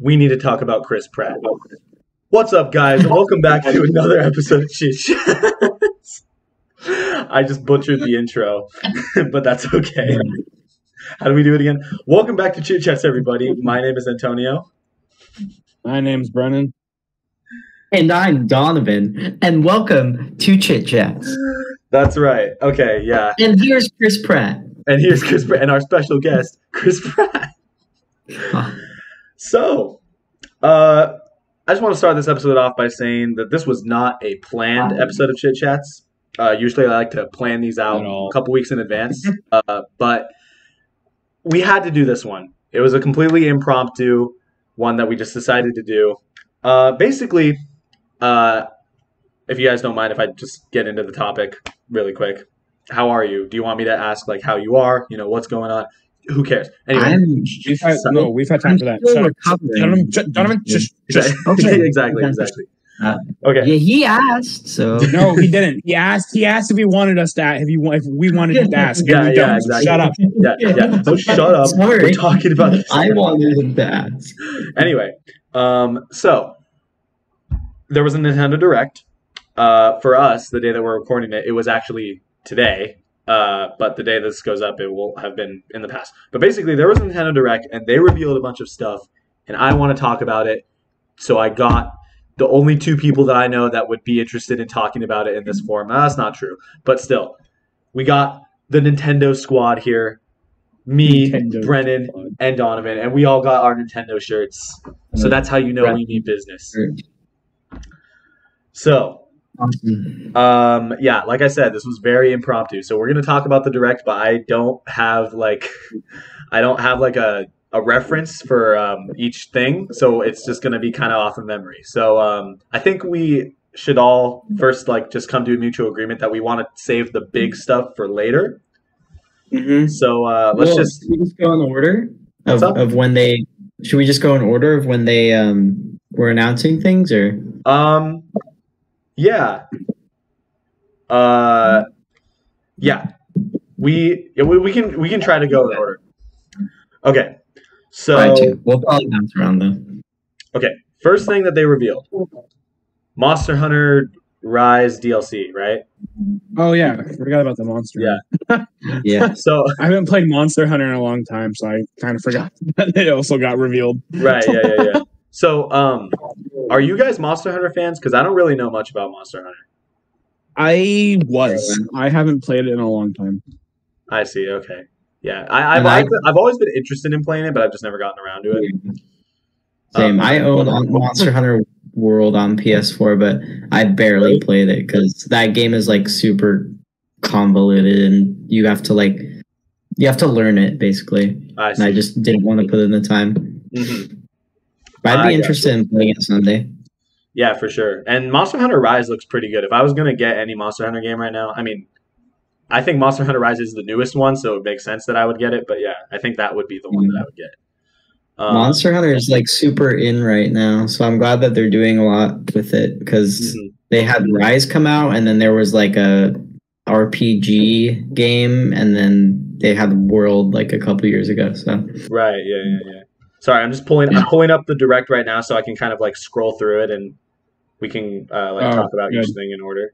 we need to talk about Chris Pratt. What's up, guys? Welcome back to another episode of Chit Chats. I just butchered the intro, but that's okay. How do we do it again? Welcome back to Chit Chats, everybody. My name is Antonio. My name's Brennen. And I'm Donavan, and welcome to Chit Chats. That's right. Okay, yeah. And here's Chris Pratt. And here's Chris Pratt and our special guest, Chris Pratt. Huh. So, uh, I just want to start this episode off by saying that this was not a planned episode of Chit Chats. Uh, usually, I like to plan these out a couple weeks in advance, uh, but we had to do this one. It was a completely impromptu one that we just decided to do. Uh, basically, uh, if you guys don't mind, if I just get into the topic really quick, how are you? Do you want me to ask like how you are? You know what's going on? Who cares? Anyway, I'm, We've had, So- no, we've had time I'm for that. still Shut up. recovering. Donavan, ju- Donavan, just, just. exactly, exactly, exactly. Uh, Okay. yeah, he asked, so No, he didn't. He asked. He asked if he wanted us to. If he wa- if we wanted to ask. Yeah, yeah, don't. exactly. Shut up. Yeah, yeah. So shut up. Sorry. We're talking about this. I wanted him to ask. Anyway, um, so there was a Nintendo Direct. Uh, for us, the day that we're recording it, it was actually today. Uh, but the day this goes up, it will have been in the past. But basically, there was a Nintendo Direct, and they revealed a bunch of stuff, and I want to talk about it. So I got the only two people that I know that would be interested in talking about it in this forum. Ah, That's not true, but still, we got the Nintendo squad here. Me, Nintendo Brennen, squad. and Donavan, and we all got our Nintendo shirts. So that's how you know we mean business. So. Um, yeah, like I said, this was very impromptu. So we're gonna talk about the direct, but I don't have like, I don't have like a a reference for um, each thing. So it's just gonna be kind of off of memory. So um, I think we should all first like just come to a mutual agreement that we want to save the big stuff for later. Mm-hmm. So uh, let's Well, just should we just go in order of, of when they. Should we just go in order of when they um were announcing things, or Um, yeah. Uh, yeah. We, yeah, we we can we can try to go in order. Okay. So try to? We'll probably bounce around though. Okay. first thing that they revealed, Monster Hunter Rise DLC, right? Oh yeah, I forgot about the monster. Yeah. Yeah. So I haven't played Monster Hunter in a long time, so I kind of forgot that it also got revealed. right, yeah, yeah, yeah. So um, are you guys Monster Hunter fans? Because I don't really know much about Monster Hunter. I was. I haven't played it in a long time. I see. Okay. Yeah, I, I've, And I- I've, I've always been interested in playing it, but I've just never gotten around to it. Same. Um, I own on Monster Hunter World on PS4, but I barely played it because that game is like super convoluted, and you have to like you have to learn it basically. I And I just didn't want to put in the time. Mhm. But I'd be got interested in playing it someday. Yeah, for sure. And Monster Hunter Rise looks pretty good. If I was gonna get any Monster Hunter game right now, I mean, I think Monster Hunter Rise is the newest one, so it makes sense that I would get it. But yeah, I think that would be the one that I would get. Um, Monster Hunter is like super in right now, so I'm glad that they're doing a lot with it because mhm. they had Rise come out, and then there was like a RPG game, and then they had World like a couple years ago. So Right. Yeah. Yeah. Yeah. Sorry, I'm just pulling. I'm pulling up the direct right now, so I can kind of like scroll through it, and we can uh, like Oh, talk about each thing in order.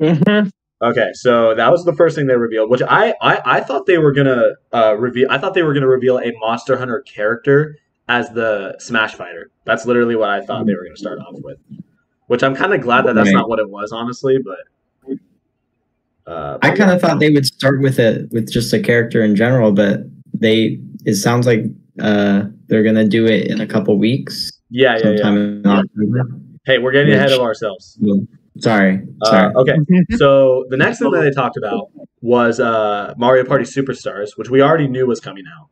Mhm. Okay, so that was the first thing they revealed, which I I, I thought they were gonna uh, reveal. I thought they were gonna reveal a Monster Hunter character as the Smash Fighter. That's literally what I thought they were gonna start off with. Which I'm kind of glad that that's not what it was, honestly. But uh, I kind of thought they would start with it with just a character in general, but they it sounds like uh they're gonna do it in a couple weeks, yeah, yeah, yeah. sometime in October. Hey, we're getting ahead of ourselves. Sorry, Uh, sorry. okay, so the next thing that they talked about was uh, Mario Party Superstars, which we already knew was coming out.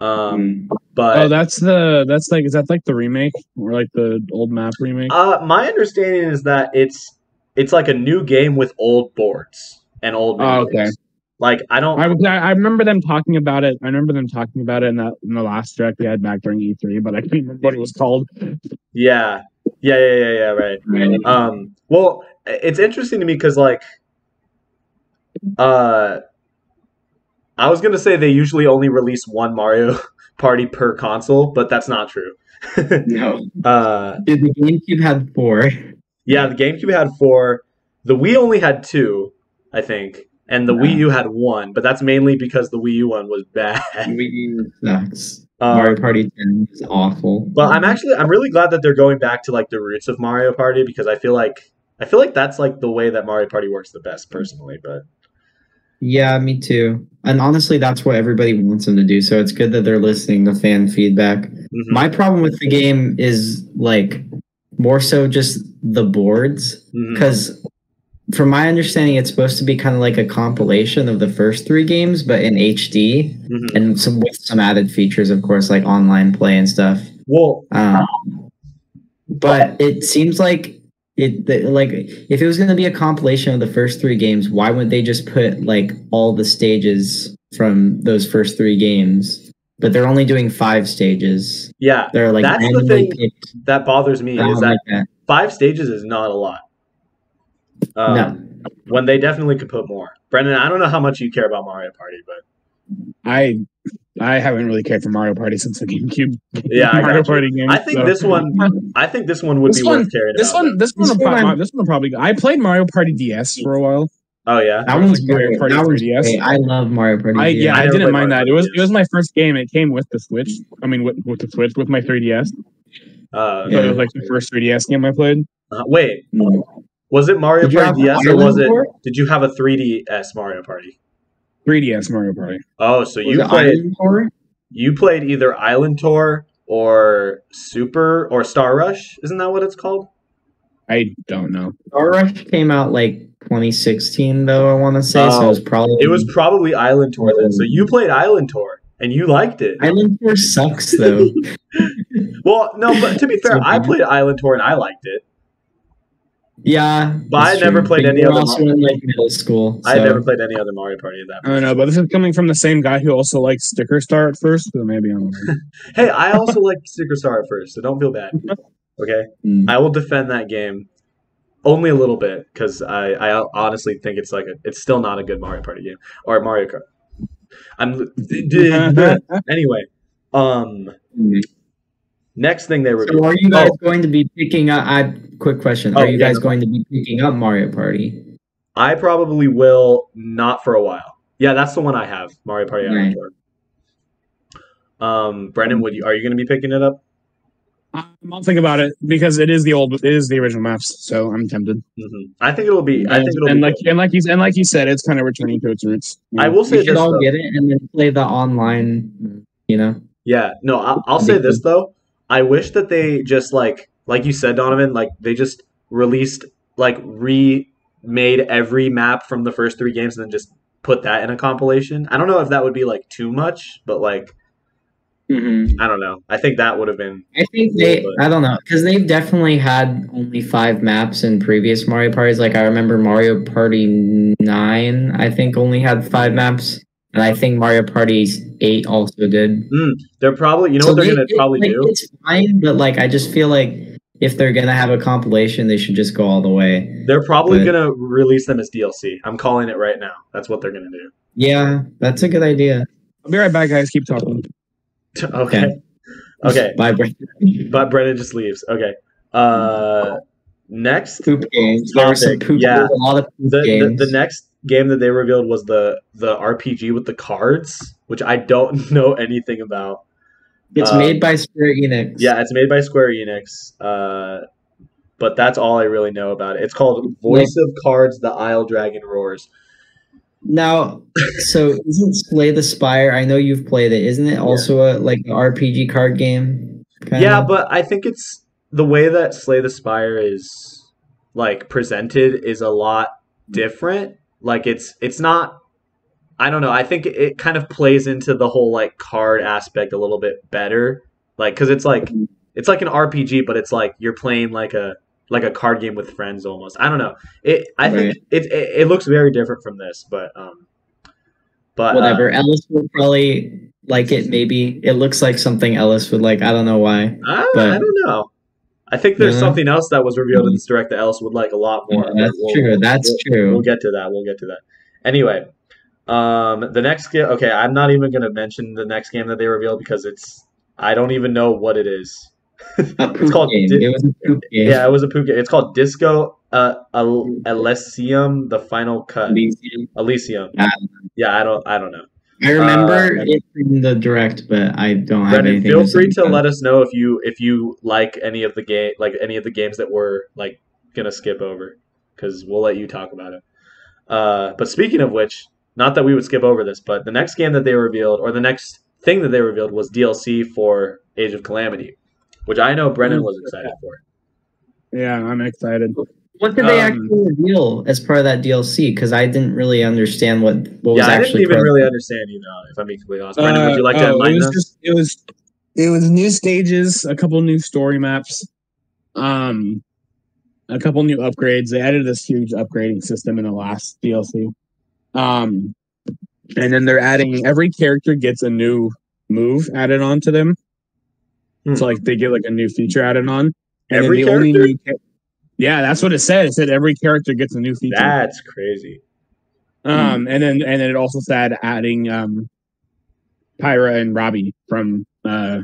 Um, Mm. but oh, that's the. That's like. Is that like the remake or like the old map remake? Uh, my understanding is that it's it's like a new game with old boards and old. Oh, menus. okay. Like I don't. I, I I remember them talking about it. I remember them talking about it in that in the last direct we had back during E3, but I can't remember what it was called. Yeah, yeah, yeah, yeah, yeah. Right. Right. Um. Well, it's interesting to me because like, uh, I was gonna say they usually only release one Mario Party per console, but that's not true. No. uh, Dude, the GameCube had four. yeah, the GameCube had four. The Wii only had two, I think, and the Wii U had one. But that's mainly because the Wii U one was bad. Wii U sucks. Um, Mario Party 10 is awful. But I'm actually I'm really glad that they're going back to like the roots of Mario Party because I feel like I feel like that's like the way that Mario Party works the best personally. But Yeah, me too. And honestly, that's what everybody wants them to do. So it's good that they're listening to fan feedback. mhm. My problem with the game is like more so just the boards. Because from my understanding, it's supposed to be kind of like a compilation of the first three games, but in HD Mhm. and some with some added features, of course, like online play and stuff. well, Um, but it seems like it the, like if it was going to be a compilation of the first three games, why wouldn't they just put like all the stages from those first three games? But they're only doing five stages. yeah, They're like That's the thing that bothers me is that like that. five stages is not a lot. Um, No. When they definitely could put more. Brendan, I don't know how much you care about Mario Party, but I I haven't really cared for Mario Party since the GameCube. yeah, I, Mario got. Party game. I think so- this one, I think this one would This be one- worth caring This about. one, this one, This will one prob- I'm- this one will probably. I played Mario Party DS for a while. Oh yeah, That one's like Mario great. Party That one's 3DS. great. I love Mario Party. I yeah, I I, didn't mind Mario that. It was it was my first game. It came with the Switch. I mean, with, with the Switch with my 3DS. uh, So Yeah. it was like the first 3DS game I played. uh, wait, Mm. Was it Mario Did Party have DS or was it? Tour? Did you have a 3DS Mario Party? 3DS Mario Party. Oh, so Was you played Tour? you played either Island Tour or Super or Star Rush? Isn't that what it's called? I don't know. Star Rush came out like 2016, though I want to say. so it was Oh, probably It was probably Island Tour then. So you played Island Tour and you liked it. Island Tour sucks though. Well, no, but to be fair, I played Island Tour and I liked it. Yeah, But I never true. played But any other also in like middle school. I never played any other Mario Party at that I point. don't know, but this is coming from the same guy who also likes Sticker Star at first. So maybe I'm. Hey, I also liked Sticker Star at first, so don't feel bad. Okay, Mm. I will defend that game only a little bit because I, I honestly think it's like a, it's still not a good Mario Party game or Mario Kart. I'm anyway. Um, Mm. next thing they were. So are you guys Oh. going to be picking up? I quick question: Oh, Are you yeah, guys go going to be picking up Mario Party? I probably will not for a while. Yeah, that's the one I have. Mario Party Island Right. Um, Brendan, would you are you going to be picking it up? I'll think about it because it is the old, it is the original maps. So I'm tempted. hmm I think it'll be. I and, think it'll and be. like good. and like you and like you said, it's kind of returning to its roots. I will say We should this. all though. get it and then play the online. You know, Yeah, no, I'll, I'll say this though. I wish that they just like, like you said, Donavan, like they just released, like remade every map from the first three games and then just put that in a compilation. I don't know if that would be like too much, but like mm-hmm. I don't know. I think that would have been. I think they. but- I don't know because they've definitely had only five maps in previous Mario parties. Like I remember Mario Party Nine, I think only had five maps, and I think Mario Party Eight also did. Mm, they're probably, you know So what they're they- gonna it- probably like, do. It's fine, but like I just feel like if they're gonna have a compilation, they should just go all the way. They're probably but- gonna release them as DLC. I'm calling it right now. That's what they're gonna do. Yeah, that's a good idea. I'll be right back, guys. Keep talking. okay. Okay. Bye, Brandon. But Brennen just leaves. Okay. Uh, next, Poop games. There were some poop. yeah. there was a lot of poop the, the games. the next game that they revealed was the the RPG with the cards, which I don't know anything about. It's uh, made by Square Enix. Yeah, it's made by Square Enix. Uh, but that's all I really know about it. It's called Voice of Cards: The Isle Dragon Roars. Now, so isn't Slay the Spire? I know you've played it. Isn't it also a like an RPG card game? kinda? Yeah, but I think it's the way that Slay the Spire is like presented is a lot different. Like it's it's not I don't know. I think it kind of plays into the whole like card aspect a little bit better. Like cuz it's like it's like an RPG but it's like you're playing like a like a card game with friends almost. I don't know. It I think it, it it looks very different from this, but um but uh, whatever. Ellis would probably like it. Maybe it looks like something Ellis would like. I don't know why. I, But- I don't know. I think there's Yeah. something else that was revealed in this direct that Ellis would like a lot more. Yeah, that's We'll- true. That's we'll, true. We'll get to that. We'll get to that. Anyway, um, the next game. Okay, I'm not even gonna mention the next game that they revealed because it's I don't even know what it is. it's called. Di- it was a poop game. Yeah, it was a poop game. It's called Disco uh, El- Elysium: The Final Cut. Elysium. Elysium. Ah. Yeah, I don't. I don't know. I remember Uh, it from the direct, but I don't have Brendan, anything. feel to free to let us know if you if you like any of the game, like any of the games that we're like gonna skip over, because we'll let you talk about it. Uh, but speaking of which, not that we would skip over this, but the next game that they revealed, or the next thing that they revealed, was DLC for Age of Calamity, which I know Brendan was excited for. Yeah, I'm excited. What did they Um, actually reveal as part of that DLC? Because I didn't really understand what what was Yeah, I didn't even really it. understand either. If I'm being completely honest, Brendan, would you like to Uh, oh, it was us? just it was it was new stages, a couple new story maps, um, a couple new upgrades. They added this huge upgrading system in the last DLC, um, and then they're adding every character gets a new move added on to them. Hmm. So like they get like a new feature added on. And Every the only character? new cha- yeah, that's what it said. It said every character gets a new feature. That's crazy. Um, and then and then it also said adding um, Purah and Robbie from uh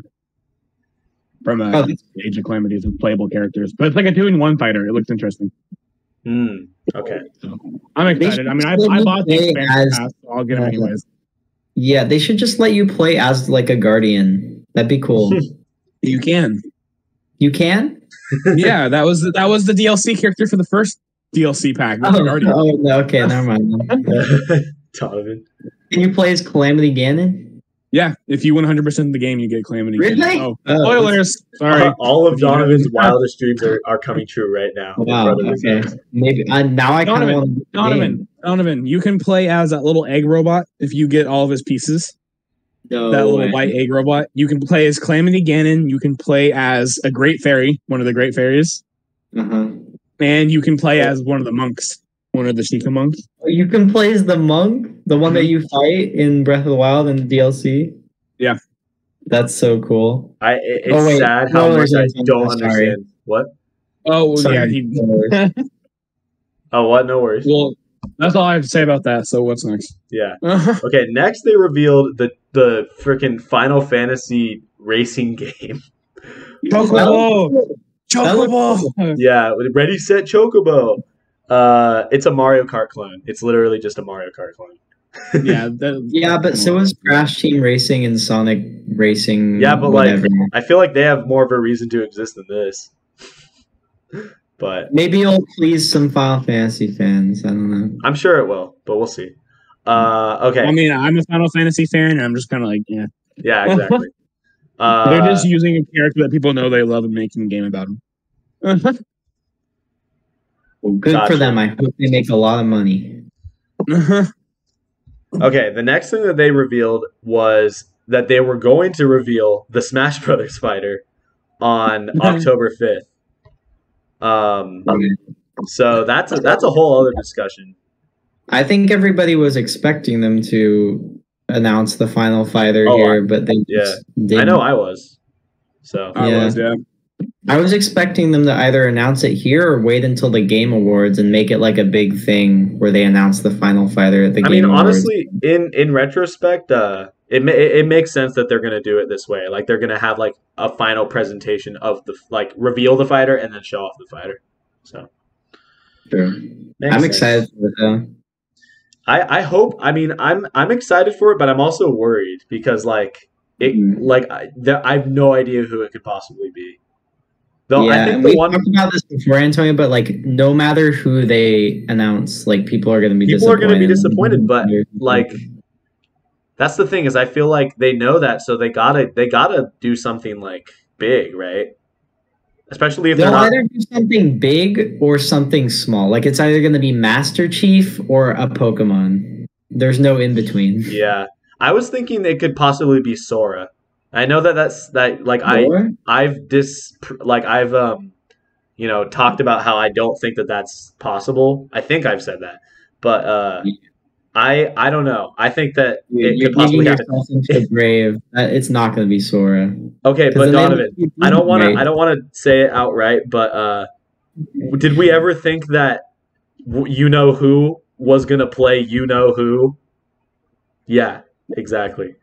from uh, Oh, Age of Calamities as playable characters. But it's like a two in one fighter. It looks interesting. Hmm. Okay. So I'm excited. I mean, I, I bought the expansion as- pass, so I'll get them anyways. Yeah, they should just let you play as like a guardian. That'd be cool. You can. you can. Yeah, that was the, that was the DLC character for the first DLC pack. Oh, Guardian. oh, okay, never mind. Donavan. Can you play as Calamity Ganon? Yeah, if you win 100 percent of the game, you get Calamity. Really? Oh, Oh, spoilers. Sorry. Uh, all of If Donavan's wildest dreams are, are coming true right now. Wow. front of his Okay. Maybe uh, now I kind of Donavan. Donavan, Donavan, you can play as that little egg robot if you get all of his pieces. No that little way. white egg robot. You can play as Calamity Ganon. You can play as a Great Fairy, one of the Great Fairies, Uh-huh. and you can play as one of the monks, one of the Sheikah monks. You can play as the monk, the one that mm-hmm. you fight in Breath of the Wild in the DLC. Yeah. That's so cool. I, it's Oh, wait. sad how much I don't Donavan, sorry. understand. What? Oh Sorry. yeah, he, Oh, what? No worries. well, that's all I have to say about that. So what's next? Yeah. Okay. Next, they revealed the the freaking Final Fantasy racing game. Chocobo, That looks Chocobo. yeah. Ready, set, chocobo. Uh, it's a Mario Kart clone. It's literally just a Mario Kart clone. yeah, that, Yeah, but so is Crash Team Racing and Sonic Racing. Yeah, but, like. I feel like they have more of a reason to exist than this. but maybe it'll please some Final Fantasy fans. I don't know. I'm sure it will. But we'll see. Uh, okay. I mean, I'm a Final Fantasy fan, and I'm just kind of like, yeah, yeah. Exactly. Uh, they're just using a character that people know they love and making a game about them. Well, good Gotcha. for them. I hope they make a lot of money. Okay, the next thing that they revealed was that they were going to reveal the Smash Brothers fighter on October 5th. Um, so that's a, that's a whole other discussion. I think everybody was expecting them to announce the final fighter Oh, here, but they yeah. just didn't. I know I was. So I Yeah. was, yeah. I was expecting them to either announce it here or wait until the Game Awards and make it like a big thing where they announce the final fighter at the I Game mean, Awards. honestly, in in retrospect, uh, it ma- it, makes sense that they're gonna do it this way. Like they're gonna have like a final presentation of the like reveal the fighter and then show off the fighter. So Sure. I'm sense. excited for it though. I, I hope. I mean, I'm I'm excited for it, but I'm also worried because like it Mhm. like I, I have no idea who it could possibly be. Though yeah, I think the we one talked about this before, Antonio, but like no matter who they announce, like people are gonna be People are gonna be disappointed. disappointed, but, like, that's the thing is I feel like they know that, so they gotta they gotta do something like big, right? Especially if they're They'll not. either do something big or something small. Like it's either gonna be Master Chief or a Pokemon. There's no in between. Yeah, I was thinking it could possibly be Sora. I know that that's that like I I've dis like I've um you know talked about how I don't think that that's possible. I think I've said that, but uh, I I don't know. I think that You're, it could possibly happen. into the grave. It's not gonna be Sora. Okay, but Donavan, I don't want to I don't want to say it outright, but uh, did we ever think that w- you know who was gonna play you know who? Yeah, exactly.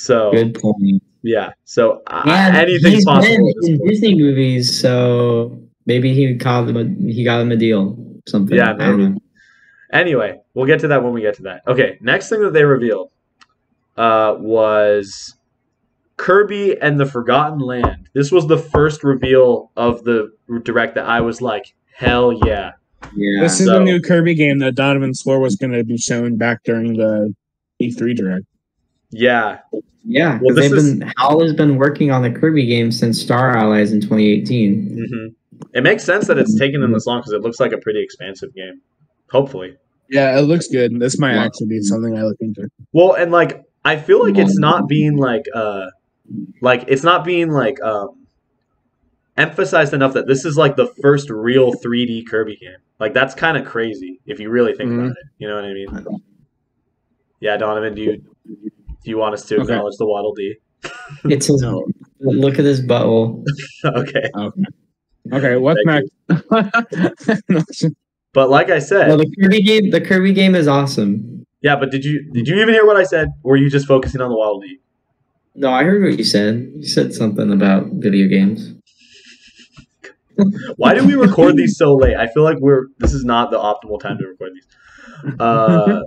So Good point. yeah, so uh, And anything's he's possible. been in. Disney movies, so maybe he caught him. A, he got him a deal. Something. Yeah, I don't maybe. Anyway, we'll get to that when we get to that. Okay, next thing that they revealed uh, was Kirby and the Forgotten Land. This was the first reveal of the direct that I was like, hell yeah. Yeah. This is So- the new Kirby game that Donavan swore was going to be shown back during the E3 direct. Yeah. Yeah, Well, because they've is- been Hal has been working on the Kirby game since Star Allies in 2018. hmm It makes sense that it's taken them this long because it looks like a pretty expansive game. Hopefully. Yeah, it looks good. This might Yeah. actually be something I look into. Well, and like I feel like it's not being like uh like it's not being like um emphasized enough that this is like the first real 3D Kirby game. Like that's kind of crazy if you really think Mhm. about it. You know what I mean? Yeah, Donavan, do you do you want us to Okay. acknowledge the Waddle Dee? It's his, No. look at his butthole. okay. Okay. Okay, what's Thank next? But like I said, Well, the Kirby game, the Kirby game is awesome. yeah, but did you did you even hear what I said? Or were you just focusing on the Waddle Dee? No, I heard what you said. You said something about video games. Why do we record these so late? I feel like we're this is not the optimal time to record these. Uh,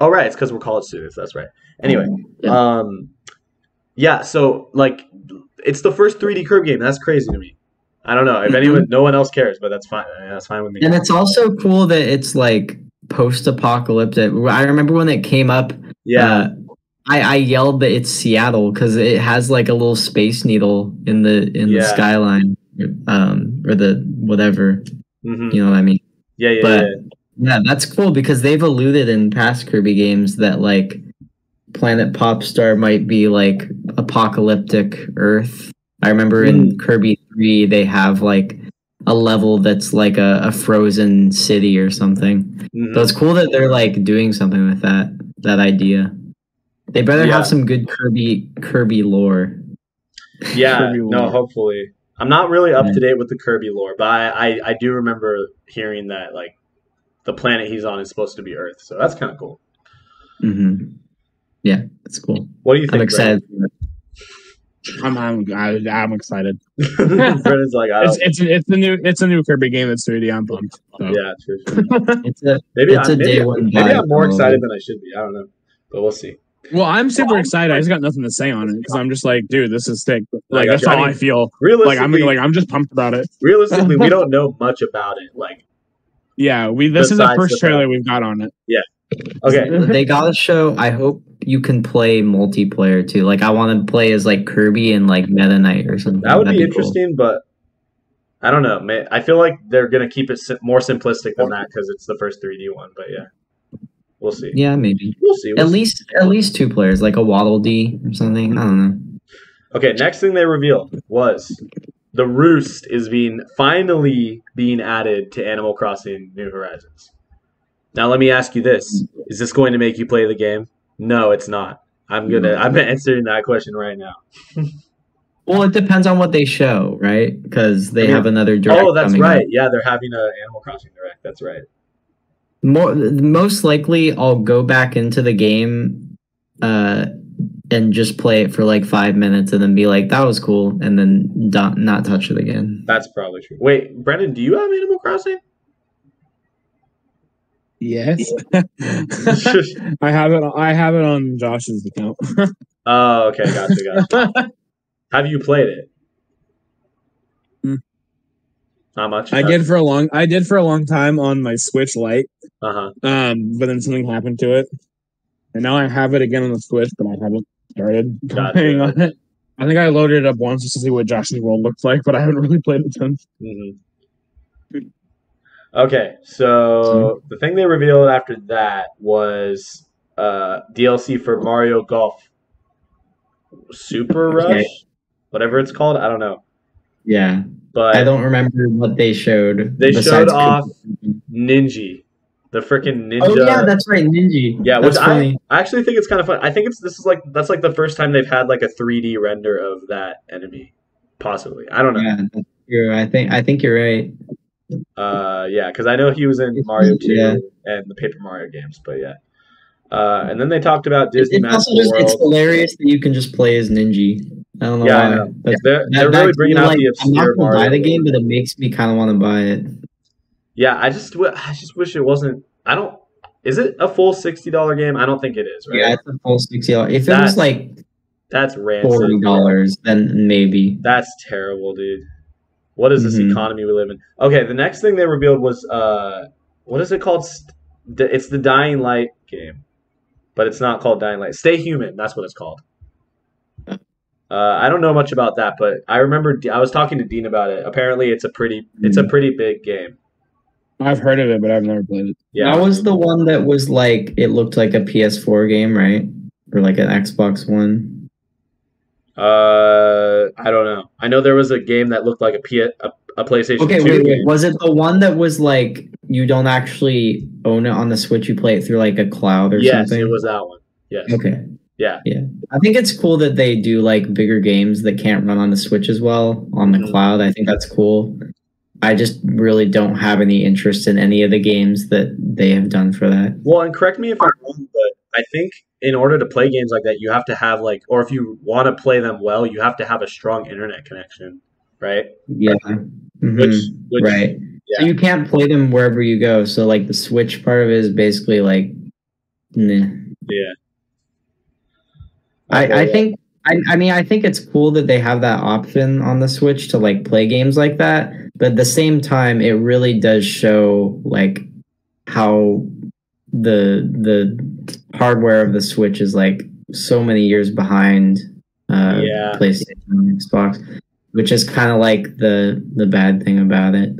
oh right, it's because we're college students. That's right. Anyway, Yeah. um, yeah. So like, it's the first 3D Kirby game. That's crazy to me. I don't know if anyone, no one else cares, but that's fine. That's fine with me. And it's also cool that it's like post-apocalyptic. I remember when it came up. Yeah, uh, I, I yelled that it's Seattle because it has like a little space needle in the in Yeah. the skyline, um, or the whatever. mhm. You know what I mean? yeah, yeah, but- yeah. Yeah, that's cool because they've alluded in past Kirby games that like Planet Popstar might be like apocalyptic Earth. I remember in Kirby 3 they have like a level that's like a, a frozen city or something. Mhm. So it's cool that they're like doing something with that that idea. They better Yeah. have some good Kirby Kirby lore. Yeah, Kirby no, lore. hopefully. I'm not really up Yeah. to date with the Kirby lore, but I, I, I do remember hearing that like the planet he's on is supposed to be Earth, so that's kind of cool. hmm Yeah, that's cool. What do you think? I'm excited. for. I'm I'm I, I'm excited. Brandon? Brennen's like, I It's don't. it's it's the new it's a new Kirby game that's 3D. I'm pumped. So. Yeah, true. true. It's a Maybe, It's I'm, a maybe, day one maybe I'm more probably. excited than I should be. I don't know, but we'll see. Well, I'm super excited. I just got nothing to say on it because I'm just like, dude, this is sick. Like that's you. I all I feel. Like I'm like I'm just pumped about it. realistically, we don't know much about it. Like, Yeah, we this is the first the trailer we've got on it. Okay, they gotta show. I hope you can play multiplayer too. Like I want to play as like Kirby and like Meta Knight or something. that would be That'd cool. interesting, but I don't know. Man, I feel like they're gonna keep it sim- more simplistic than that because it's the first 3D one. But yeah, we'll see. Yeah, maybe We'll see. We'll at see. least at least two players, like a Waddle Dee or something. I don't know. Okay, next thing they revealed was the roost is being finally being added to Animal Crossing New Horizons. Now let me ask you this. Is this going to make you play the game? No, it's not. I'm gonna I'm answering that question right now. Well, it depends on what they show, right? Because they have another direct. oh, that's right. up. Yeah, they're having an Animal Crossing direct. That's right. More most likely, I'll go back into the game, uh, and just play it for like five minutes, and then be like, "That was cool," and then not not touch it again. That's probably true. Wait, Brendan, do you have Animal Crossing? Yes, I have it. I have it on Josh's account. oh, okay, gotcha, gotcha. have you played it? Hmm. Not much. I did for a long. I did for a long time on my Switch Lite. Uh huh. Um, but then something happened to it, and now I have it again on the Switch, but I haven't started Gotcha. playing on it. I think I loaded it up once just to see what Josh's World looks like, but I haven't really played it since. hmm Okay, so the thing they revealed after that was uh, DLC for Mario Golf Super Rush, Okay. whatever it's called. I don't know, Yeah, but I don't remember what they showed. They showed off. Ninja, the freaking ninja. Oh yeah, that's right, Ninja. Yeah, which that's I, funny. I actually think it's kind of fun. I think it's this is like that's like the first time they've had like a 3D render of that enemy, possibly. I don't know. Yeah, that's true. I think I think you're right. Uh, yeah, because I know he was in Mario 2 Yeah. and the Paper Mario games, but yeah. Uh, and then they talked about Disney It's also just Magical it's hilarious that you can just play as Ninja. I don't know Yeah, I why. know. But They're, that- they're that really bringing out like, the I'm not gonna buy the game, but it makes me kind of want to buy it. Yeah, I just wi- I just wish it wasn't. I don't. Is it a full sixty dollar game? I don't think it is. Right? Yeah, it's a full sixty dollars. If it was like That's rancid. forty dollars, then maybe. That's terrible, dude. What is this Mhm. economy we live in? Okay, the next thing they revealed was uh, what is it called? It's the Dying Light game, but it's not called Dying Light. Stay Human. That's what it's called. Uh, I don't know much about that, but I remember D- I was talking to Dean about it. Apparently, it's a pretty it's a pretty big game. I've heard of it, but I've never played it. Yeah, That was the one that was like it looked like a PS4 game, right? Or like an Xbox One. Uh, I don't know. I know there was a game that looked like a P- a, a PlayStation Okay, 2 wait, wait. Was it the one that was like you don't actually own it on the Switch? You play it through like a cloud or Yes, something. it was that one. Yes. Okay. Yeah. Yeah. I think it's cool that they do like bigger games that can't run on the Switch as well on the Mhm. cloud. I think that's cool. I just really don't have any interest in any of the games that they have done for that. Well, and correct me if I'm wrong, but I think in order to play games like that, you have to have like, or if you want to play them well, you have to have a strong internet connection, right? Yeah. Mhm. Which, which, right. So you can't play them wherever you go. So like the Switch part of it is basically like nah. yeah. I, I Okay, think I, I mean I think it's cool that they have that option on the Switch to like play games like that, but at the same time it really does show like how the the hardware of the Switch is like so many years behind uh Yeah. PlayStation and Xbox, which is kind of like the the bad thing about it.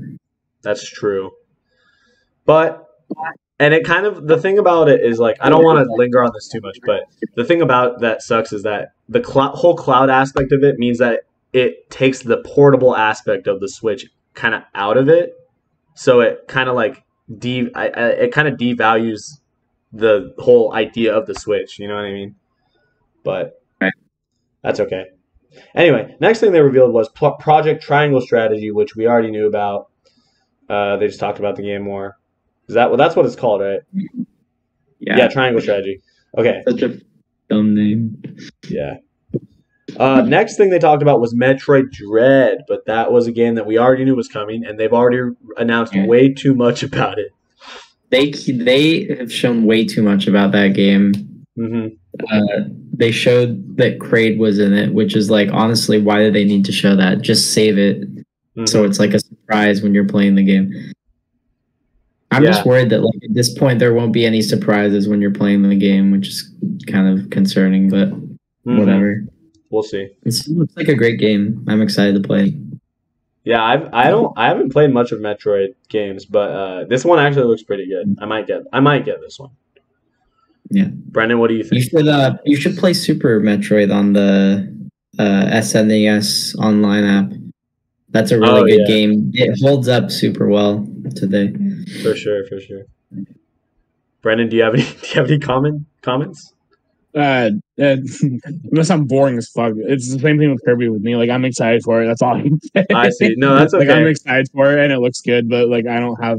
That's true. But and it kind of the thing about it is like I don't want to linger on this too much, but the thing about that sucks is that the cl- whole cloud aspect of it means that it takes the portable aspect of the Switch kind of out of it, so it kind of like de I, I, it kind of devalues the whole idea of the Switch. You know what I mean? But that's okay. Anyway, next thing they revealed was Pl- Project Triangle Strategy, which we already knew about. Uh, they just talked about the game more. Is that well? That's what it's called, right? Yeah, Triangle Strategy. Okay, Such a dumb name. yeah. Uh, next thing they talked about was Metroid Dread, but that was a game that we already knew was coming, and they've already announced Yeah. way too much about it. They they have shown way too much about that game. hmm Uh, they showed that Kraid was in it, which is like honestly, why did they need to show that? Just save it Mm-hmm. so it's like a surprise when you're playing the game. I'm Yeah. just worried that like at this point there won't be any surprises when you're playing the game, which is kind of concerning, but Mhm. whatever. We'll see. It looks like a great game. I'm excited to play. It. Yeah, I've I don't I haven't played much of Metroid games, but uh, this one actually looks pretty good. I might get I might get this one. Yeah. Brendan, what do you think? You think? should uh you should play Super Metroid on the uh SNES online app. That's a really Oh, good yeah. game. It holds up super well today. For sure, for sure. Brendan, do you have any do you have any comment comments? Uh, uh, unless I'm boring as fuck. It's the same thing with Kirby with me. Like I'm excited for it. That's all I can say. I see. No, that's like I'm excited for it, and it looks good. But like I don't have.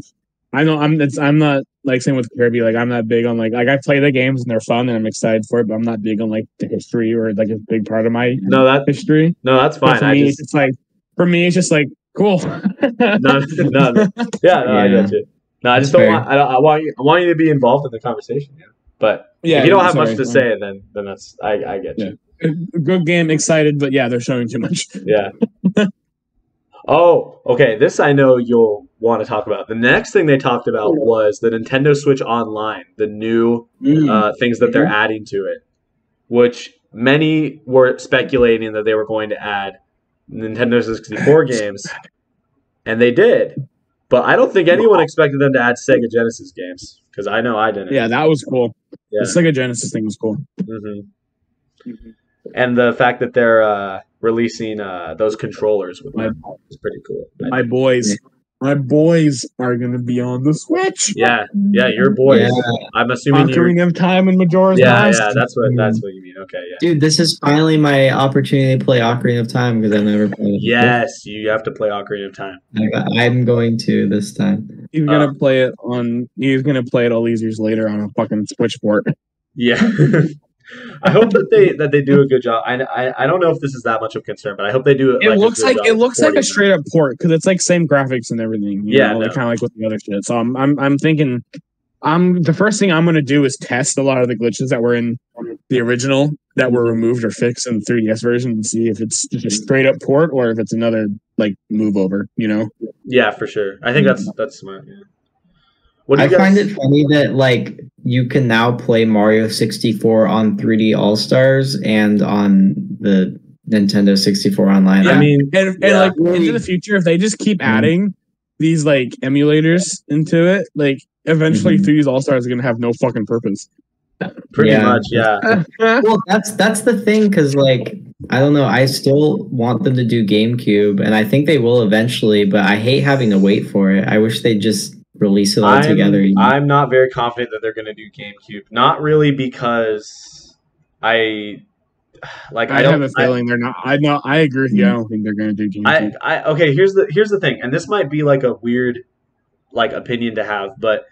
I know I'm. It's, I'm not like same with Kirby. Like I'm not big on like like I play the games and they're fun and I'm excited for it. But I'm not big on like the history or like a big part of my No, that history. no, that's But fine. for I me, just it's like for me, it's just like cool. no, no, no. Yeah, no, I Yeah. get you. No, I just That's don't fair. want. I, don't, I want you. I want you to be involved in the conversation. Yeah. But yeah, if you don't have sorry. much to say, then then that's I, I get you. Good game, excited, but yeah, they're showing too much. Yeah. oh, okay. This I know you'll want to talk about. The next thing they talked about was the Nintendo Switch Online, the new uh, things that they're adding to it, which many were speculating that they were going to add Nintendo 64 games, and they did. But I don't think anyone expected them to add Sega Genesis games because I know I didn't. Yeah, that was cool. Yeah. The Sega Genesis thing was cool. hmm And the fact that they're uh, releasing uh, those controllers with My, them is pretty cool. my boys, my boys are gonna be on the Switch. Yeah, yeah, your boys. Yeah. I'm assuming you. Ocarina of Time and Majora's Yeah, Mask. yeah, that's what that's what you mean. Okay, yeah. Dude, this is finally my opportunity to play Ocarina of Time because I've never played it. Yes, you have to play Ocarina of Time. I- I'm going to this time. He's gonna Uh, play it on. He's gonna play it all these years later on a fucking Switch port. Yeah. I hope that they that they do a good job. I, I I don't know if this is that much of concern, but I hope they do. It like, looks like it looks like a straight up port because it's like same graphics and everything. You Yeah, no. kind of like with the other shit. So I'm I'm I'm thinking, I'm the first thing I'm gonna do is test a lot of the glitches that were in the original that were removed or fixed in the 3ds version and see if it's just a straight up port or if it's another like move over. You know. Yeah, for sure. I think that's that's smart. Yeah. What do I guys? find it funny that like you can now play Mario 64 on 3D All Stars and on the Nintendo 64 online. I mean, and, and Yeah. like into the future, if they just keep Mhm. adding these like emulators into it, like eventually Mhm. 3D All Stars are gonna have no fucking purpose. pretty Yeah. much. Yeah. well, that's that's the thing because like I don't know, I still want them to do GameCube, and I think they will eventually. But I hate having to wait for it. I wish they'd just release it all I'm, together. I'm not very confident that they're going to do GameCube. Not really because I like I, I, don't. have a I- feeling they're not. I know. I agree with you. I don't think they're gonna do I, GameCube. I okay. Here's the here's the thing, and this might be like a weird like opinion to have, but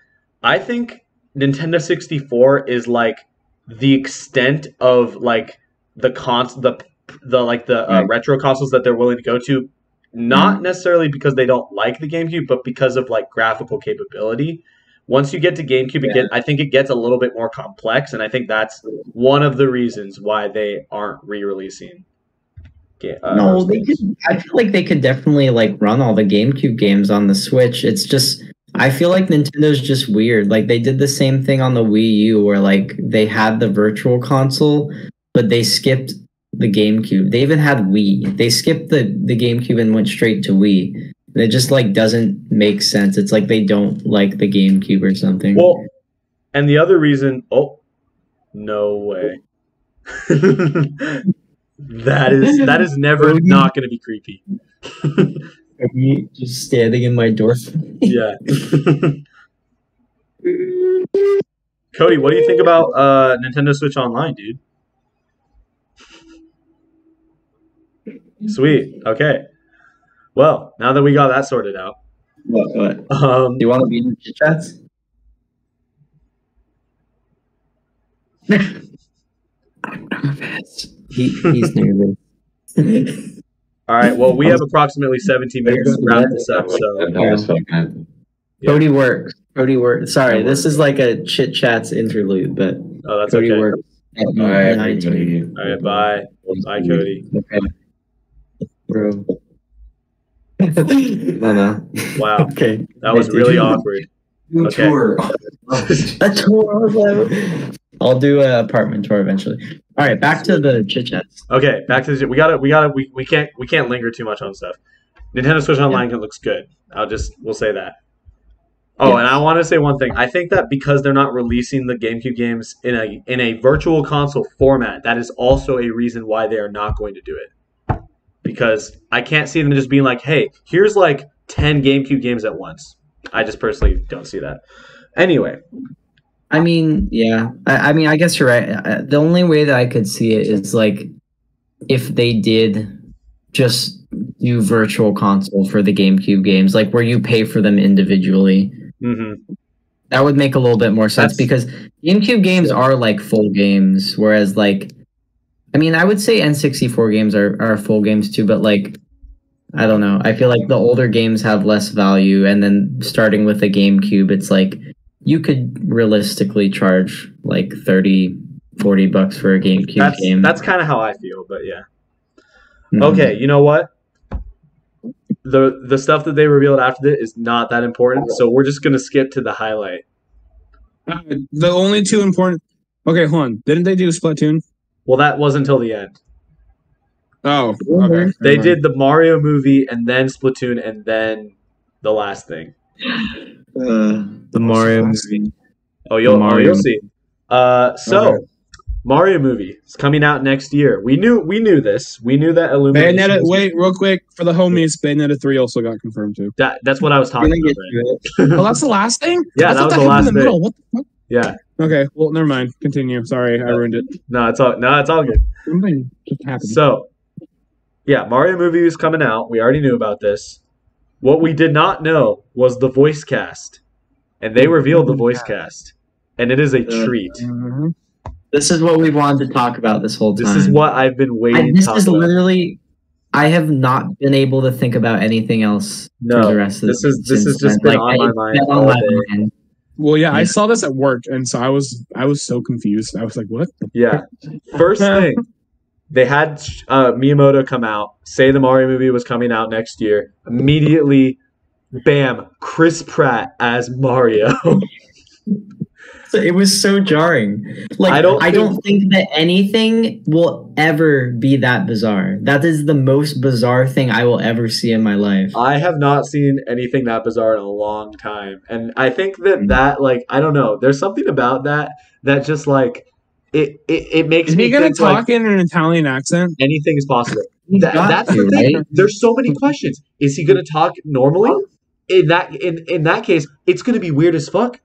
I think Nintendo 64 is like the extent of like the cons the the like the uh, Right. retro consoles that they're willing to go to. Not necessarily because they don't like the GameCube, but because of like graphical capability. Once you get to GameCube, it get I think it gets a little bit more complex, and I think that's one of the reasons why they aren't re-releasing. ga- uh, no, they games. could. I feel like they could definitely like run all the GameCube games on the Switch. It's just I feel like Nintendo's just weird. Like they did the same thing on the Wii U, where like they had the Virtual Console, but they skipped the GameCube. They even had Wii. They skipped the the GameCube and went straight to Wii. And it just like doesn't make sense. It's like they don't like the GameCube or something. Well, and the other reason, oh, no way. that is that is never not going to be creepy. Me just standing in my door. yeah. Cody, what do you think about uh, Nintendo Switch Online, dude? Sweet. Okay. Well, now that we got that sorted out, What? What? um, Do you want to be in chit chats? I'm nervous. He, he's nervous. all right. Well, we have approximately 17 minutes to wrap this up. So, No, it's. Yeah. Cody works. Cody works. Sorry, this is like a chit chats interlude, but oh, that's Cody okay. works. All right, All right, Bye. Bye, Cody. Okay. Bro. no, no. Wow. Okay. That was Did really you- awkward. Do a Okay. tour. A tour. I'll do an apartment tour eventually. All right, back to the chit chats. Okay, back to the we gotta we gotta we, we can't we can't linger too much on stuff. Nintendo Switch Online looks good. I'll just we'll say that. Oh, Yeah. and I want to say one thing. I think that because they're not releasing the GameCube games in a in a virtual console format, that is also a reason why they are not going to do it. Because I can't see them just being like, "Hey, here's like 10 GameCube games at once." I just personally don't see that. Anyway, I mean, yeah. I, I mean, I guess you're right. Uh, The only way that I could see it is like if they did just do virtual console for the GameCube games, like where you pay for them individually. hmm That would make a little bit more sense That's- because GameCube games are like full games, whereas like, I mean, I would say N64 games are, are full games too, but like, I don't know. I feel like the older games have less value, and then starting with the GameCube, it's like you could realistically charge like 30, 40 bucks for a GameCube that's game. that's kind of how I feel, but yeah. Mhm. Okay, you know what? The the stuff that they revealed after this is not that important, so we're just gonna skip to the highlight. Uh, the only two important. Okay, hold on. Didn't they do Splatoon? Well, that was until the end. Oh, okay. They never mind. did the Mario movie and then Splatoon and then the last thing. Uh, the Mario movie. Oh, you'll oh, you'll see. Uh, so Okay. Mario movie is coming out next year. We knew we knew this. We knew that Illumination. Bayonetta. was- Wait, real quick for the homies. Bayonetta three also got confirmed too. That, that's what I was talking about. get Right? to. Oh, that's the last thing. Yeah, I that thought was the happened last in bit. middle. What the fuck? Yeah. Okay, well, never mind. Continue. Sorry, I ruined it. No, it's all no, it's all good. Something just happened. So, yeah, Mario movie is coming out. We already knew about this. What we did not know was the voice cast, and they revealed the voice cast, and it is a treat. Mhm. This is what we wanted to talk about this whole time. This is what I've been I, waiting. this to talk is about. literally. I have not been able to think about anything else for No, the rest of this the is- this has just then. been on my mind on my mind. Well, yeah, I saw this at work, and so I was I was so confused. I was like, "What?" Yeah. First thing, they had uh, Miyamoto come out, say the Mario movie was coming out next year. Immediately, bam, Chris Pratt as Mario. It was so jarring. Like I I don't don't, I think- don't think that anything will ever be that bizarre. That is the most bizarre thing I will ever see in my life. I have not seen anything that bizarre in a long time. And I think that mm. that, like, I don't know, there's something about that that just, like, it, it, it makes Is me he gonna think, talk like, in an Italian accent? anything is possible. That, that's to, the thing. right? There's so many questions. Is he going to talk normally? In that in, in that case, it's going to be weird as fuck.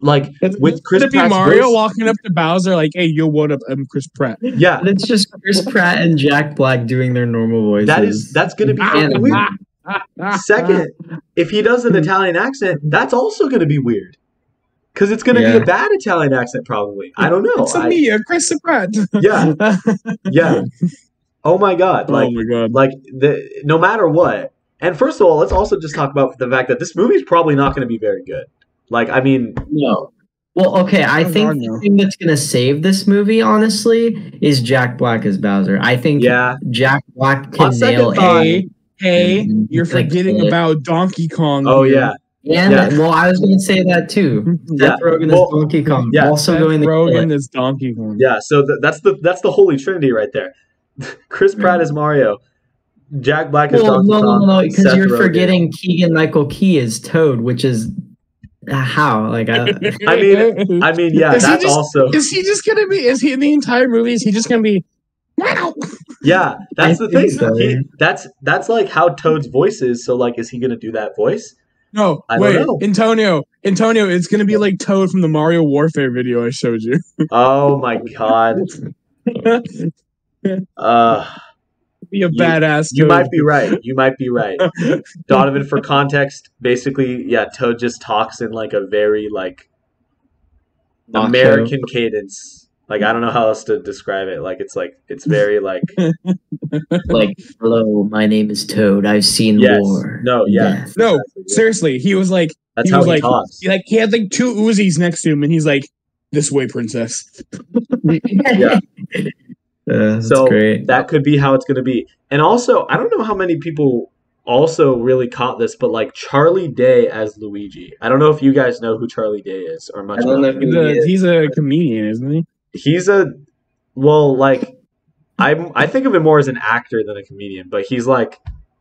Like with Chris Could it be Pratt's Mario voice- walking up to Bowser like, "Hey, yo, what up? I'm Chris Pratt." Yeah, And it's just Chris Pratt and Jack Black doing their normal voices. that is that's going to be Yeah. fucking weird. Second, if he does an Italian accent, that's also going to be weird. Because it's going to be a bad Italian accent, probably. I don't know. It's a I- me, uh, Chris Pratt. Yeah. yeah. Oh my god! Like, oh my god. like the no matter what. And first of all, let's also just talk about the fact that this movie is probably not going to be very good. Like, I mean, no. Well, okay, I think God, the thing that's gonna save this movie, honestly, is Jack Black as Bowser. I think yeah, Jack Black On can second nail thought- a Hey, hey, Mhm. you're forgetting uh, about Donkey Kong. oh here. yeah, And Yeah. well, I was going to say that too. Yeah. Seth Rogen Well, is Donkey Kong. yeah. also Seth going to Rogen it. is Donkey Kong. yeah. So th- that's the that's the holy trinity right there. Chris Pratt is Mario, Jack Black is Well, Donkey no, no, Kong. no, no, because you're Rogen. forgetting Keegan Michael Key is Toad, which is how like I, I mean- I mean, yeah, Is that's just- also is he just gonna be? Is he in the entire movie? Is he just gonna be? Wow. yeah. That's I the thing. so, He- that's that's like how Toad's voice is. So like, is he gonna do that voice? No, I don't wait, know. Antonio. Antonio, it's gonna be like Toad from the Mario Warfare video I showed you. Oh my god. Uh, be a You- badass. you Toad. might be right. You might be right. Donavan, for context, basically, yeah, Toad just talks in like a very like Macho. American cadence. Like I don't know how else to describe it. Like it's like it's very like like hello, my name is Toad. I've seen Yes. war. No, yeah. Death." No, Exactly, seriously, he was like, That's he how was he like- talks. he like he had like two Uzis next to him, and he's like, "This way, princess." Yeah. That's So great. that could be how it's going to be. And also, I don't know how many people also really caught this, but like Charlie Day as Luigi. I don't know if you guys know who Charlie Day is or much. I don't know him. He's who he a, is. he's a comedian, isn't he? He's a well, like I I think of him more as an actor than a comedian, but he's like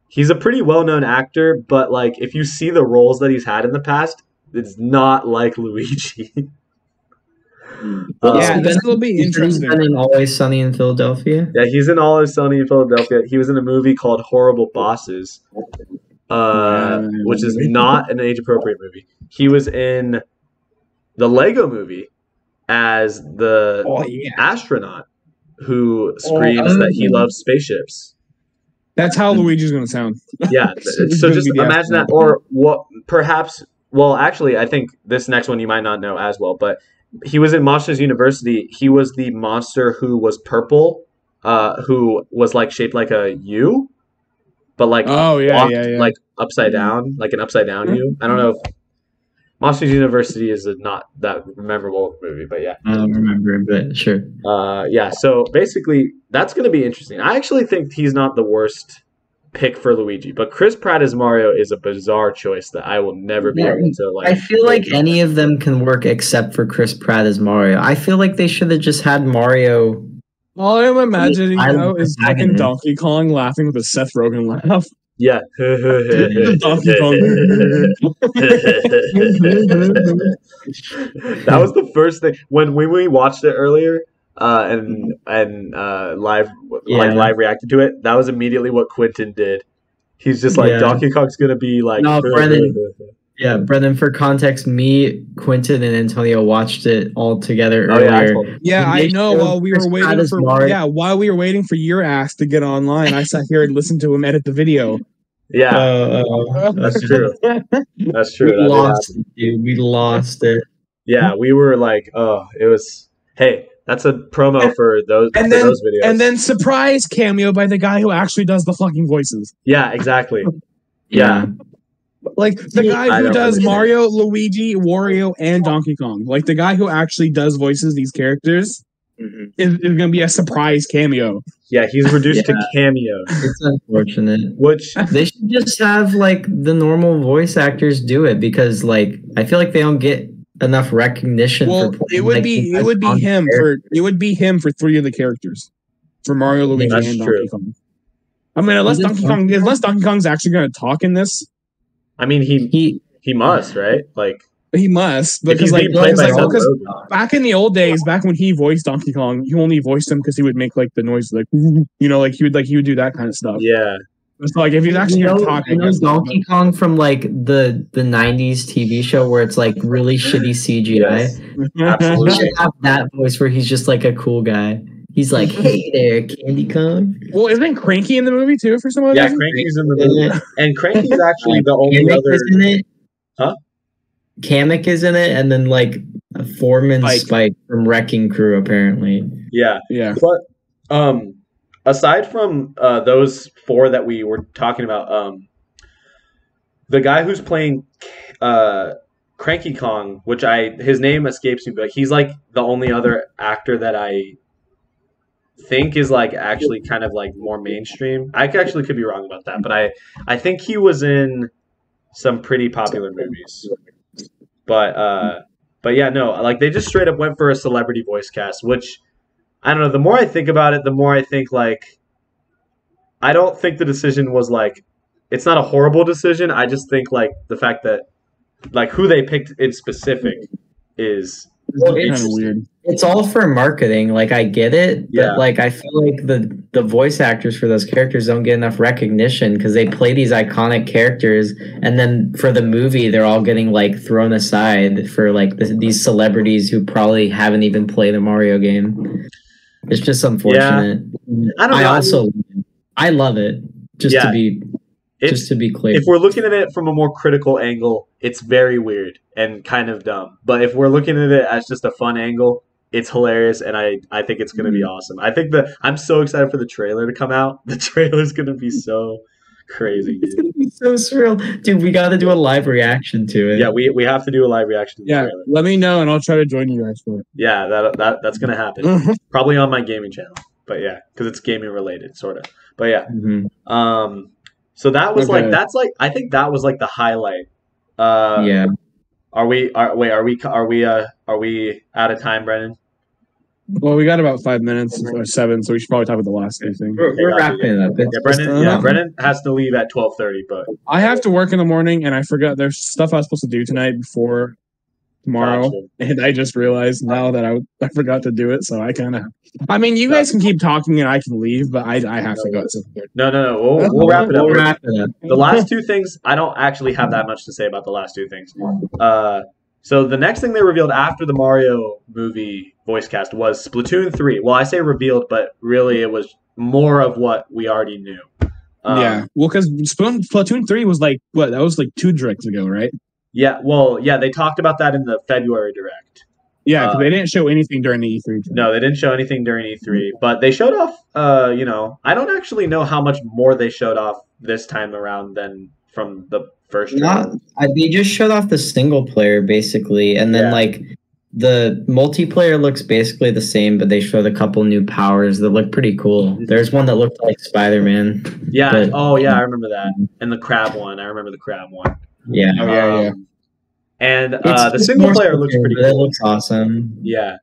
he's a pretty well-known actor, but like if you see the roles that he's had in the past, it's not like Luigi. Well, Um, yeah, he's this will be He's interesting. been in Always Sunny in Philadelphia. Yeah, he's in Always Sunny in Philadelphia. He was in a movie called Horrible Bosses, uh, Yeah, which is not an age appropriate movie. He was in the Lego movie as the Oh yeah, astronaut who screams Oh. that he loves spaceships. that's how Luigi's gonna sound. Yeah, He's so gonna just be the imagine that, or what? Perhaps. Well, actually, I think this next one you might not know as well, but he was in Monsters University. He was the monster who was purple, uh, who was like shaped like a U, but like Oh yeah, walked, yeah, Mm-hmm. yeah. like upside down, like an upside down U. I don't know if Monsters University is a not that memorable movie, but yeah, I don't remember, but sure. uh, yeah. So basically, that's going to be interesting. I actually think he's not the worst pick for Luigi, but Chris Pratt as Mario is a bizarre choice that I will never be Yeah, able to like. I feel like any of them can work except for Chris Pratt as Mario. I feel like they should have just had Mario. All I'm imagining I now love is fucking. Donkey Kong laughing with a Seth Rogen laugh. Yeah. Donkey Kong. that was the first thing when when we watched it earlier uh, and and uh, live Yeah. like live reacted to it. That was immediately what Quentin did. He's just like Yeah. Donkey Kong's gonna be like. No, Brennen. Yeah, Brennen. For context, me, Quentin, and Antonio watched it all together Oh yeah, I earlier. told. Yeah, I know. showed While we were waiting for Mario- yeah, while we were waiting for your ass to get online, I sat here and listened to him edit the video. Yeah, Uh, that's true. That's true. we That lost it, dude. We lost it. Yeah, we were like, oh, it was. Hey, That's a promo for those and for then- those videos. And then surprise cameo by the guy who actually does the fucking voices. yeah, exactly. Yeah. Like the guy who does understand. Mario, Luigi, Wario, and Donkey Kong. Like the guy who actually does voices these characters Mhm. is, is gonna be a surprise cameo. Yeah, he's reduced to cameo. It's unfortunate. which They should just have like the normal voice actors do it because like I feel like they don't get enough recognition Well, for it would like, be it would be him characters. for it would be him for three of the characters, for Mario, Luigi, That's and true. Donkey Kong. I mean, unless He Donkey Kong, unless Donkey Kong's actually going to talk in this, I mean he he he must right like he must because like, because, like, Seth because back in the old days, back when he voiced Donkey Kong, he only voiced him because he would make like the noise like you know, like he would like he would do that kind of stuff. Yeah, It's like if he's actually you going know, to talk, I you know guess, Donkey Kong from like the the '90s TV show where it's like really shitty CGI. Yes. Absolutely. should have that voice where he's just like a cool guy. He's like, "Hey there, Candy Kong." well, isn't Cranky in the movie too for some other yeah. reason? Cranky's in the movie, and Cranky's actually the only Kamek other. is in it. Huh? Kamek is in it, and then like Foreman Spike. Spike. from Wrecking Crew apparently. Yeah, Yeah, but um, aside from uh, those four that we were talking about, um, the guy who's playing uh, Cranky Kong, which I his name escapes me, but he's like the only other actor that I think is like actually kind of like more mainstream. I actually could be wrong about that, but I I think he was in some pretty popular movies. But uh but yeah, no, like they just straight up went for a celebrity voice cast, which I don't know, the more I think about it, the more I think like I don't think the decision was like it's not a horrible decision. I just think like the fact that like who they picked in specific is Well, kind of it's- weird. It's all for marketing. Like I get it, but Yeah. like I feel like the the voice actors for those characters don't get enough recognition because they play these iconic characters, and then for the movie, they're all getting like thrown aside for like th- these celebrities who probably haven't even played a Mario game. It's just unfortunate. I don't I know. also I love it. Just Yeah. to be It's- just to be clear. if we're looking at it from a more critical angle, it's very weird and kind of dumb. But if we're looking at it as just a fun angle, it's hilarious, and I I think it's gonna be Mm-hmm. awesome. I think the I'm so excited for the trailer to come out. The trailer's gonna be so crazy. It's Dude. gonna be so surreal, dude. We got to do a live reaction to it. Yeah, we we have to do a live reaction to Yeah, trailer. let me know and I'll try to join you guys for it. Yeah, that that that's gonna happen. Probably on my gaming channel. But yeah, because it's gaming related, sort of. But yeah, Mhm. um, so that was like that's like I think that was like the highlight. Uh, yeah. Are we? Are wait? Are we? Are we? Uh, are we out of time, Brennen? Well, we got about five minutes or seven, so we should probably talk about the last two things. We're, we're Yeah, wrapping it up. Yeah, Brennen. uh, Yeah, Brennen has to leave at twelve thirty. But I have to work in the morning, and I forgot there's stuff I was supposed to do tonight before tomorrow, Gotcha. and I just realized now that I I forgot to do it. So I kind of, I mean, you guys can keep talking and I can leave, but I I have to go. at 7:30. no, no, no. We'll, we'll wrap it up. We'll wrap it up. The last two things, I don't actually have that much to say about the last two things. Uh, so the next thing they revealed after the Mario movie voice cast was Splatoon three. Well, I say revealed, but really it was more of what we already knew. Um, yeah, well, because Splatoon three was like what that was like two directs ago, right? Yeah. Well, yeah. They talked about that in the February direct. Yeah, 'cause Uh, they didn't show anything during the E3. No, they didn't show anything during E3, but they showed off. Uh, you know, I don't actually know how much more they showed off this time around than from the first. Not. I, they just showed off the single player basically, and then Yeah. like the multiplayer looks basically the same, but they showed a couple new powers that look pretty cool. There's one that looked like Spider Man. Yeah. but- oh, yeah. I remember that. And the crab one. I remember the crab one. Yeah, Oh, yeah, yeah. Um, And uh, the single player looks pretty player, cool. It looks awesome. Yeah.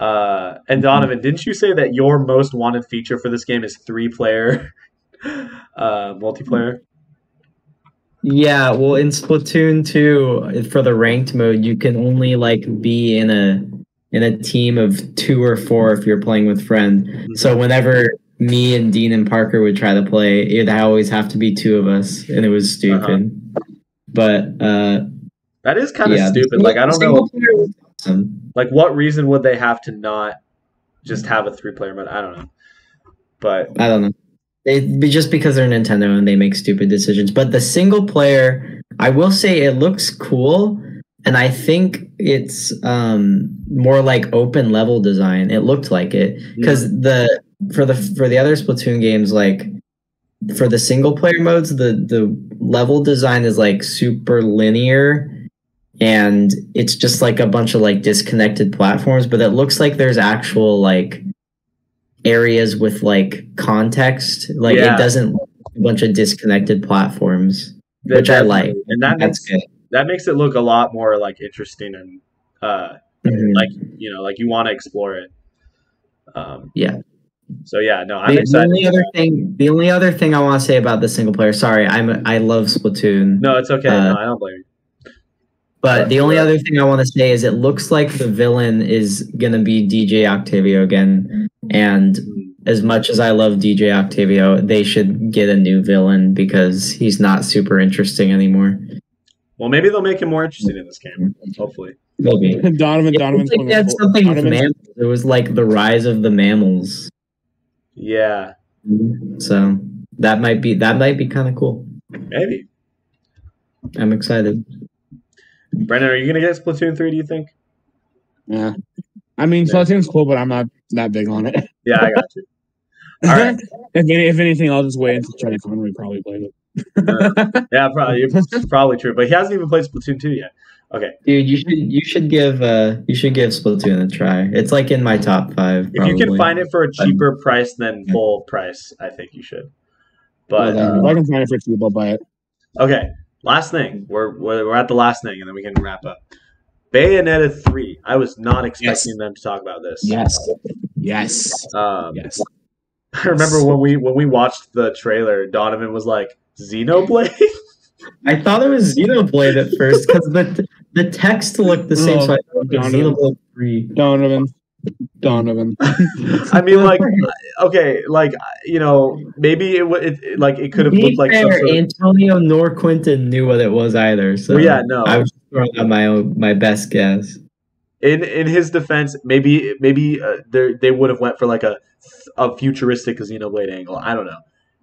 Uh, and Donavan, didn't you say that your most wanted feature for this game is three player uh, multiplayer? Yeah, well, in Splatoon 2, for the ranked mode, you can only like be in a in a team of two or four if you're playing with friends. So whenever me and Dean and Parker would try to play, it'd always have to be two of us, and it was stupid. But uh, That is kind of yeah, stupid. Like I don't know, awesome. like what reason would they have to not just have a three player mode? I don't know. But I don't know. It, just because they're Nintendo and they make stupid decisions. But the single player, I will say it looks cool, and I think it's um more like open level design. It looked like it because the for the for the other Splatoon games, like for the single player modes, the the level design is like super linear and it's just like a bunch of like disconnected platforms but it looks like there's actual like areas with like context like Yeah. it doesn't look a bunch of disconnected platforms That- which i like and that that's makes good that makes it look a lot more like interesting and uh, Mhm. like you know, like you want to explore it. Um, Yeah. So yeah, no, I'm the, the only other thing the only other thing i want to say about the single player sorry i'm i love splatoon No, it's okay. Uh, no, I don't blame you. But the only other thing I want to say is it looks like the villain is going to be DJ Octavio again. And mm-hmm. as much as I love DJ Octavio, they should get a new villain because he's not super interesting anymore. Well, maybe they'll make him more interesting in this game. Hopefully. Maybe. Donavan, It Donavan's like they had something with mammals. It was like the rise of the mammals. Yeah, So that might be that might be kind of cool. maybe. I'm excited. Brennen, are you gonna get Splatoon three? Do you think? Yeah. I mean, Yeah. Splatoon's cool, but I'm not that big on it. Yeah, I got you. All right. if, any, if anything, I'll just wait until Charlie Conway probably played it. Yeah, probably. It's probably true, but he hasn't even played Splatoon two yet. Okay, Dude, you should you should give uh you should give Splatoon a try. It's like in my top five. if you can find it for a cheaper price than full price, I think you should. But Well, uh, if I can find it for cheap, I'll buy it. Okay, last thing. We're, we're we're at the last thing, and then we can wrap up. Bayonetta three. I was not expecting them to talk about this. Yes. Yes. Um, Yes. I remember when we when we watched the trailer, Donavan was like, "Xenoblade." I thought it was Xenoblade at first because the the text looked the same. Oh, so I thought Donavan. Xenoblade Three. Donavan. Donavan. I mean, like, okay, like you know, maybe it, would it it- like it could have looked like some fair, sort of, Antonio nor Quinton knew what it was either. So Well, yeah, no. I was throwing out my own, my best guess. in in his defense, maybe maybe uh, they they would have went for like a a futuristic Xenoblade angle. I don't know.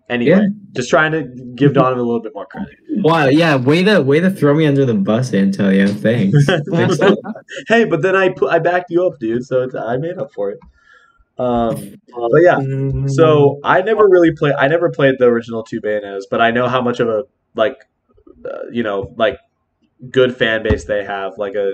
Anyway, Yeah. just trying to give Donavan a little bit more credit. Wow, yeah, way to way to throw me under the bus, Antonio. Thanks. Thanks. hey, but then I put I backed you up, dude. So it's, I made up for it. Um, but yeah, so I never really play. I never played the original two Bayonettas, but I know how much of a like, uh, you know, like good fan base they have. Like a,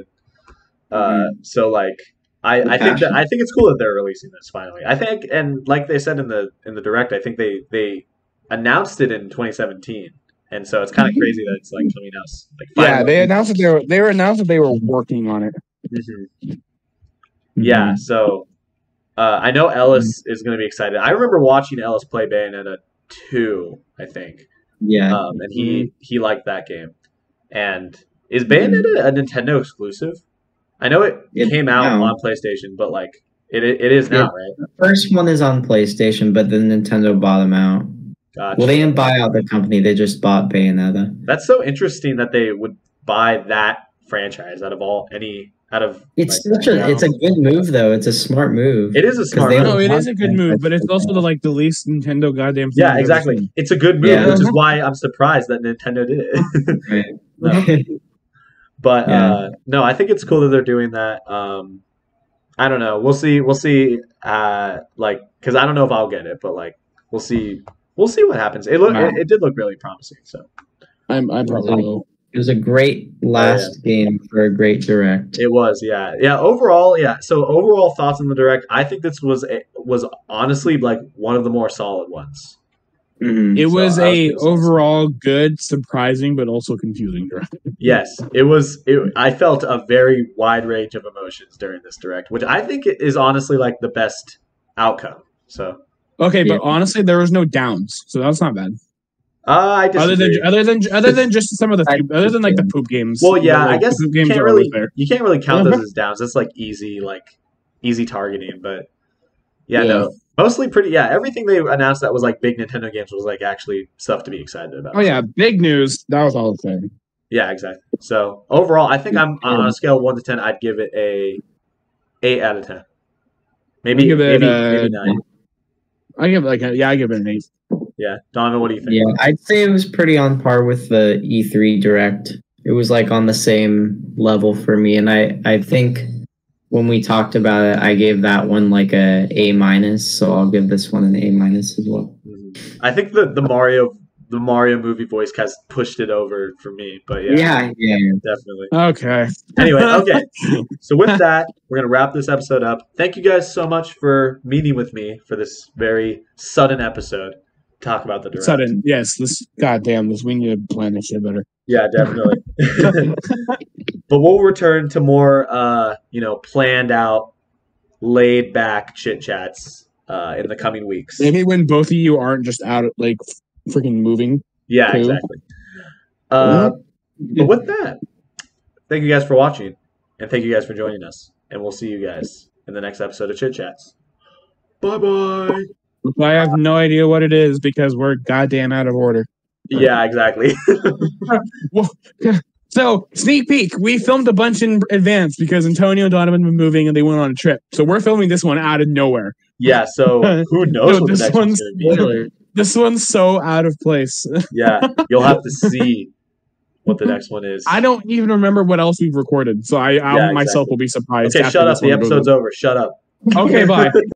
uh, so like I I think that I think it's cool that they're releasing this finally. I think, and like they said in the in the direct, I think they they announced it in 2017, and so it's kind of crazy that it's like coming out. Like Yeah, finally. they announced that they were they were announced that they were working on it. Mhm. Yeah, so uh, I know Ellis is going to be excited. I remember watching Ellis play Bayonetta 2, I think, Yeah. um, and he he liked that game. And is Bayonetta a Nintendo exclusive? I know it It- came out no. on PlayStation, but like it it is now, right? The first one is on PlayStation, but then Nintendo bought them out. Gotcha. Well, they didn't buy out the company; they just bought Bayonetta. That's so interesting that they would buy that franchise out of all any out of. It's like, such a yeah. it's a good move though. It's a smart move. It is a smart move. No, it want is a good move, but it's also the like the least Nintendo goddamn. thing Yeah, I've ever exactly. seen. It's a good move, Yeah. which is why I'm surprised that Nintendo did it. No. But Yeah. uh, no, I think it's cool that they're doing that. Um, I don't know. We'll see. We'll see. Uh, like, because I don't know if I'll get it, but like, we'll see. We'll see what happens. It look. Wow. It, it did look really promising. So I'm I probably will. It was a great last game for a great direct. it was. Yeah. Yeah. Overall, yeah. So overall thoughts on the direct. I think this was a, was honestly like one of the more solid ones. Mhm. It So was I was a overall good, surprising, but also confusing direct. Yes, it was. It, I felt a very wide range of emotions during this direct, which I think is honestly like the best outcome. So Okay, Yeah. but honestly, there was no downs, so that's not bad. uh, I Other than other than other than just some of the other than like the poop games. Well, yeah, Like, I guess poop you games can't really you can't really count those Uh-huh. as downs. That's like easy, like easy targeting. But yeah, Yeah. no, mostly pretty. Yeah, everything they announced that was like big Nintendo games was like actually stuff to be excited about. Oh yeah, big news. That was all I'm saying. yeah, exactly. So overall, I think I'm on a scale of one to ten. I'd give it a eight out of ten. Maybe I'd give it, maybe, uh, maybe nine. I give it like a, yeah, I give it an eight. Yeah, Donavan, what do you think? Yeah, I'd say it was pretty on par with the E3 direct. it was like on the same level for me, and I I think when we talked about it, I gave that one like a A minus, so I'll give this one an A minus as well. Mhm. I think the the Mario the Mario movie voice cast pushed it over for me, but yeah, Yeah, yeah. yeah. definitely. Okay. Anyway, okay. So with that, we're gonna wrap this episode up. Thank you guys so much for meeting with me for this very sudden episode. Talk about the direct. Sudden. Yes. This. Goddamn. This. We need to plan this shit better. Yeah, definitely. but we'll return to more, uh, you know, planned out, laid back chit chats uh, in the coming weeks. Maybe when both of you aren't just out like freaking moving. Yeah, Cool. exactly. Uh, but with that, thank you guys for watching, and thank you guys for joining us. And we'll see you guys in the next episode of Chit Chats. Bye bye. I have no idea what it is because we're goddamn out of order. Yeah, exactly. So, sneak peek. We filmed a bunch in advance because Antonio and Donavan were moving and they went on a trip. So we're filming this one out of nowhere. yeah. So who knows No, what the this next one's one's- gonna be? Spoiler. This one's so out of place. Yeah, you'll have to see what the next one is. I don't even remember what else we've recorded. So I, I Yeah, myself exactly. will be surprised. Okay, shut up. The episode's over. Shut up. Okay, bye.